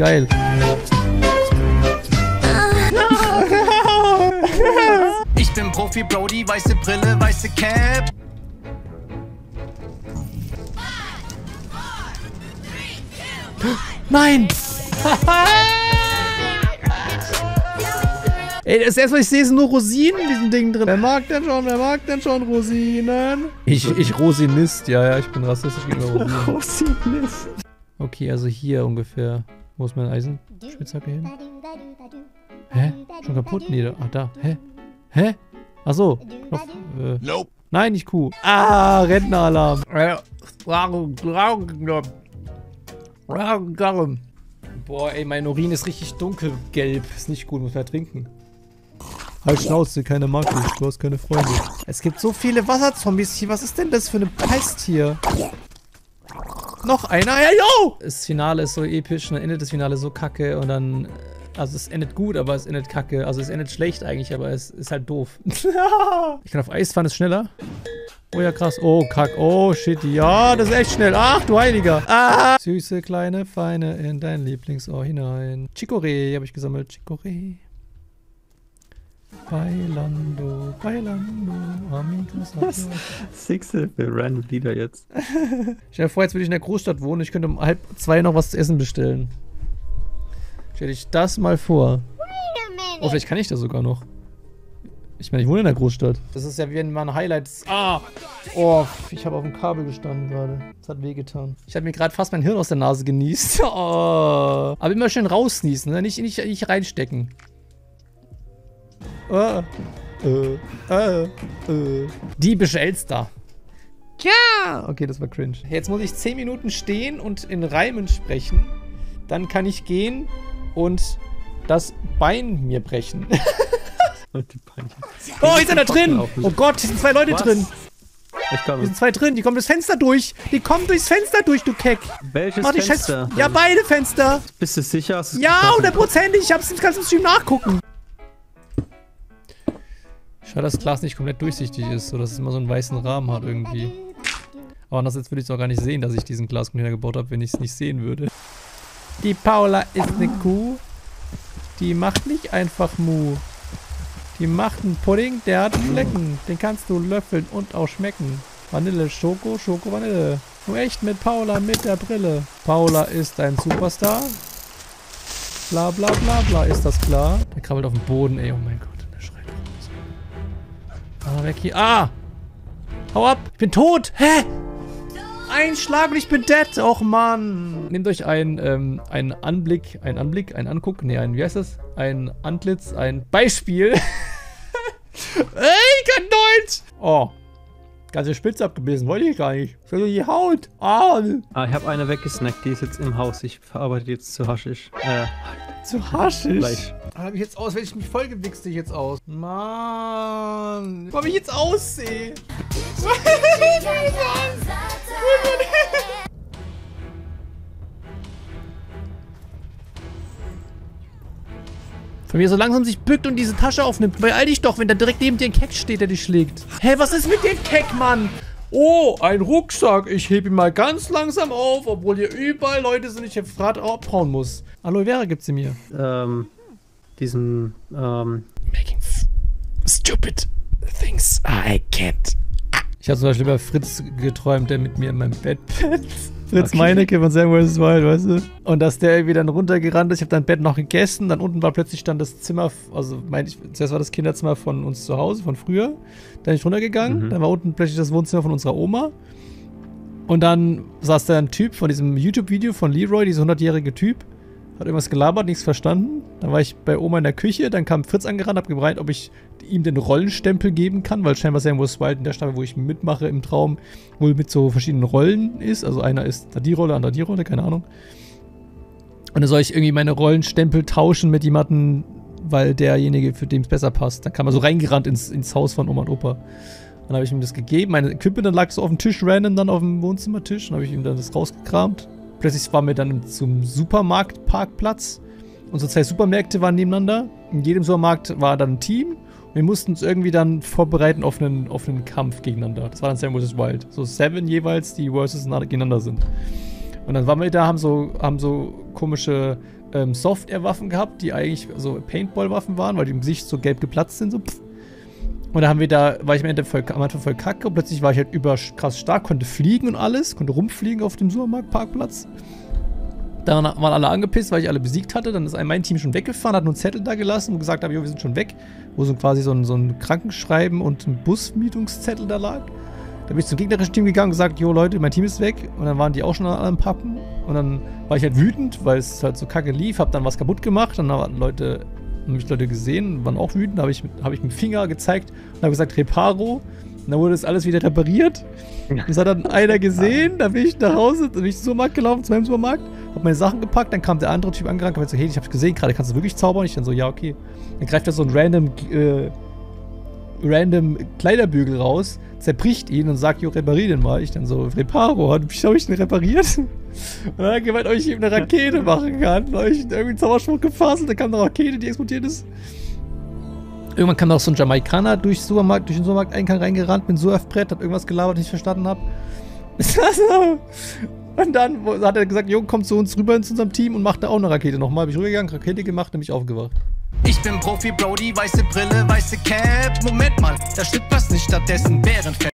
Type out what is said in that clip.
geil. Ich bin Profi Brody, weiße Brille, weiße Cap. Nein! Ey, das erste, was ich sehe, sind nur Rosinen in diesem Ding drin. Wer mag denn schon, wer mag denn schon Rosinen? Ich, ich Rosinist, ja, ja, ich bin rassistisch gegenüber Rosinen. Rosinist. Okay, also hier ungefähr. Wo ist mein Eisenspitzhacke hin? Hä? Schon kaputt? Nee, da, ach da. Hä? Hä? Ach so. Knopf, äh. Nope. Nein, nicht Kuh. Ah, Rentneralarm. Boah, ey, mein Urin ist richtig dunkelgelb. Ist nicht gut, muss man trinken. Halt Schnauze, keine dich, du hast keine Freunde. Es gibt so viele Wasserzombies hier. Was ist denn das für eine Pest hier? Noch einer, ja, yo! Das Finale ist so episch und dann endet das Finale so kacke und dann... Also es endet gut, aber es endet kacke. Also es endet schlecht eigentlich, aber es ist halt doof. ich kann auf Eis fahren, ist schneller. Oh ja, krass. Oh, kack. Oh, shit. Ja, das ist echt schnell. Ach, du Heiliger. Ah. Süße kleine Feine in dein Lieblingsohr hinein. Chicorée habe ich gesammelt. Chicorée. Bailando, bailando, amigos. Was? Sixte für random Lieder jetzt. Stell dir vor, jetzt würde ich in der Großstadt wohnen. Ich könnte um halb zwei noch was zu essen bestellen. Stell dich das mal vor. Oh, vielleicht kann ich das sogar noch. Ich meine, ich wohne in der Großstadt. Das ist ja wie wenn man Highlights. Ah! Oh, ich habe auf dem Kabel gestanden gerade. Das hat wehgetan. Ich habe mir gerade fast mein Hirn aus der Nase genießt. Oh. Aber immer schön rausnießen, ne? Nicht, nicht, nicht reinstecken. Ah. Äh, äh, äh. Diebische Elster. Ja! Okay, das war cringe. Jetzt muss ich 10 Minuten stehen und in Reimen sprechen. Dann kann ich gehen und das Bein mir brechen. Oh, hier ist einer drin! Oh Gott, hier sind zwei Leute Was? drin. Ich Hier komme. sind zwei drin, die kommen durchs Fenster durch. Die kommen durchs Fenster durch, du Keck. Welches Mach die Fenster? Scheiß. Ja, beide Fenster. Bist du sicher? Ja, hundertprozentig. Ich hab's, im Stream nachgucken. Schade, dass das Glas nicht komplett durchsichtig ist, so dass es immer so einen weißen Rahmen hat irgendwie. Aber andererseits würde ich es auch gar nicht sehen, dass ich diesen Glascontainer gebaut habe, wenn ich es nicht sehen würde. Die Paula ist eine Kuh. Die macht nicht einfach Mu. Die macht einen Pudding, der hat Flecken. Den kannst du löffeln und auch schmecken. Vanille, Schoko, Schoko, Vanille. Nur echt mit Paula mit der Brille. Paula ist ein Superstar. Bla bla bla bla, ist das klar? Der krabbelt auf dem Boden, ey, oh mein Gott. Ah, weg hier. Ah! Hau ab! Ich bin tot! Hä? Ein Schlag und ich bin dead! Och Mann! Nehmt euch ein, ähm, einen Anblick, ein Anblick, ein Anguck, nee, ein, wie heißt das? Ein Antlitz, ein Beispiel. ey, ich kann Deutsch! Oh. Ganze Spitze abgebissen, wollte ich gar nicht. Ich die Haut. Ah, Ah, ich habe eine weggesnackt, die ist jetzt im Haus. Ich verarbeite die jetzt zu Haschisch. Äh, zu haschig. Gleich. Da habe ich jetzt aus, wenn ich mich voll gewichst ich jetzt aus. Mann. Wie ich jetzt aussehe. Von mir so langsam sich bückt und diese Tasche aufnimmt. Beeil dich doch, wenn da direkt neben dir ein Keck steht, der dich schlägt. Hä, was ist mit dem Keck, Mann? Oh, ein Rucksack. Ich hebe ihn mal ganz langsam auf, obwohl hier überall Leute sind, ich hier Fahrt abhauen muss. Aloe Vera gibt's in mir. ähm, diesen, ähm, Making stupid things I can't. Ich habe zum Beispiel über Fritz geträumt, der mit mir in meinem Bett pennt. Fritz Okay. Meinecke von Sam vs. Wild, weißt du? Und dass der irgendwie dann runtergerannt ist. Ich habe dann Bett noch gegessen. Dann unten war plötzlich dann das Zimmer, also meinte ich, zuerst war das Kinderzimmer von uns zu Hause, von früher. Dann bin ich runtergegangen. Mhm. Dann war unten plötzlich das Wohnzimmer von unserer Oma. Und dann saß da ein Typ von diesem YouTube-Video von Leroy, dieser 100-jährige Typ. Hat irgendwas gelabert, nichts verstanden. Dann war ich bei Oma in der Küche, dann kam Fritz angerannt, hab gebreint, ob ich ihm den Rollenstempel geben kann, weil scheinbar Sam vs. Wild in der Staffel, wo ich mitmache im Traum, wohl mit so verschiedenen Rollen ist. Also einer ist da die Rolle, andere die Rolle, keine Ahnung. Und dann soll ich irgendwie meine Rollenstempel tauschen mit jemandem, weil derjenige, für den es besser passt. Dann kam er so reingerannt ins, ins Haus von Oma und Opa. Dann habe ich ihm das gegeben. Meine Equipment dann lag so auf dem Tisch random dann auf dem Wohnzimmertisch. Dann habe ich ihm dann das rausgekramt. Plötzlich waren wir dann zum Supermarktparkplatz. Unsere zwei Supermärkte waren nebeneinander. In jedem Supermarkt war dann ein Team. Und wir mussten uns irgendwie dann vorbereiten auf einen, auf einen Kampf gegeneinander. Das war dann Sam vs. Wild. So seven jeweils, die versus gegeneinander sind. Und dann waren wir da, haben so, haben so komische ähm, Software-Waffen gehabt, die eigentlich so Paintball-Waffen waren, weil die im Gesicht so gelb geplatzt sind, so pff. Und da haben wir da, war ich am Ende voll, am Anfang voll kacke und plötzlich war ich halt über krass stark, konnte fliegen und alles, konnte rumfliegen auf dem Supermarktparkplatz. Dann waren alle angepisst, weil ich alle besiegt hatte. Dann ist ein mein Team schon weggefahren, hat nur einen Zettel da gelassen und gesagt habe, wir sind schon weg. Wo so quasi so ein, so ein Krankenschreiben und ein Busmietungszettel da lag. Da bin ich zum gegnerischen Team gegangen und gesagt, jo Leute, mein Team ist weg. Und dann waren die auch schon an allem Pappen. Und dann war ich halt wütend, weil es halt so kacke lief, hab dann was kaputt gemacht. Dann haben Leute, haben mich Leute gesehen, waren auch wütend. Da habe ich, mit- hab ich mit dem Finger gezeigt und habe gesagt, Reparo. Und dann wurde das alles wieder repariert. Das hat dann einer gesehen, da bin ich nach Hause, da bin ich zum Supermarkt gelaufen, zu meinem Supermarkt, hab meine Sachen gepackt, dann kam der andere Typ angerannt und meinte so, hey, ich hab's gesehen gerade, kannst du wirklich zaubern? Ich dann so, ja, okay. Dann greift er so einen random, äh, random Kleiderbügel raus, zerbricht ihn und sagt, jo, reparier den mal. Ich dann so, Reparo, hab ich hab ich den repariert? Und dann hat gemeint, ob ich ihm eine Rakete machen kann. Hab ich irgendwie einen Zauberspruch gefasst, da kam eine Rakete, die explodiert ist. Irgendwann kam noch so ein Jamaikaner durch, Supermarkt, durch den Supermarkt-Eingang reingerannt mit einem Surfbrett, hat irgendwas gelabert, das ich nicht verstanden habe. Und dann hat er gesagt, Jo, komm zu uns rüber zu unserem Team und macht da auch eine Rakete nochmal. Bin ich rübergegangen, Rakete gemacht und mich aufgewacht. Ich bin Profi Brody, weiße Brille, weiße Cap. Moment mal, da stimmt was nicht, stattdessen Bärenfell.